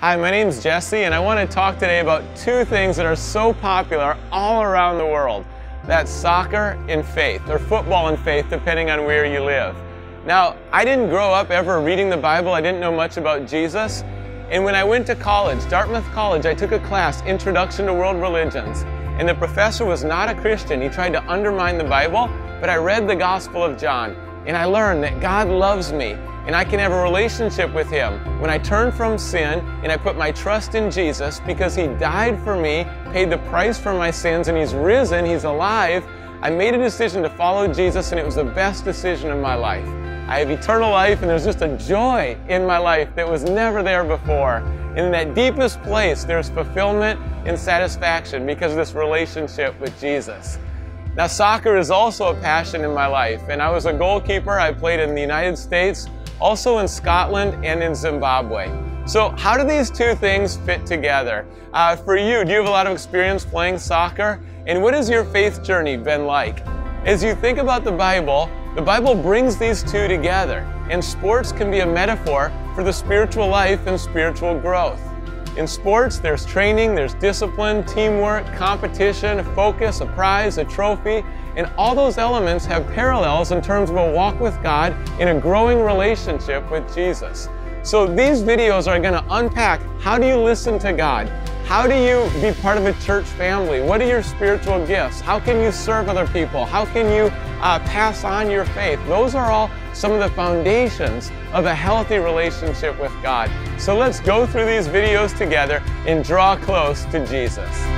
Hi, my name's Jesse, and I want to talk today about two things that are so popular all around the world. That's soccer and faith, or football and faith, depending on where you live. Now, I didn't grow up ever reading the Bible, I didn't know much about Jesus. And when I went to college, Dartmouth College, I took a class, Introduction to World Religions. And the professor was not a Christian. He tried to undermine the Bible, but I read the Gospel of John, and I learned that God loves me and I can have a relationship with Him. When I turn from sin and I put my trust in Jesus because He died for me, paid the price for my sins, and He's risen, He's alive, I made a decision to follow Jesus and it was the best decision of my life. I have eternal life and there's just a joy in my life that was never there before. And in that deepest place, there's fulfillment and satisfaction because of this relationship with Jesus. Now, soccer is also a passion in my life, and I was a goalkeeper. I played in the United States, also in Scotland and in Zimbabwe. So how do these two things fit together? Uh, for you, do you have a lot of experience playing soccer? And what has your faith journey been like? As you think about the Bible, the Bible brings these two together, and sports can be a metaphor for the spiritual life and spiritual growth. In sports, there's training, there's discipline, teamwork, competition, focus, a prize, a trophy, and all those elements have parallels in terms of a walk with God in a growing relationship with Jesus. So these videos are going to unpack how do you listen to God? How do you be part of a church family? What are your spiritual gifts? How can you serve other people? How can you uh, pass on your faith? Those are all some of the foundations of a healthy relationship with God. So let's go through these videos together and draw close to Jesus.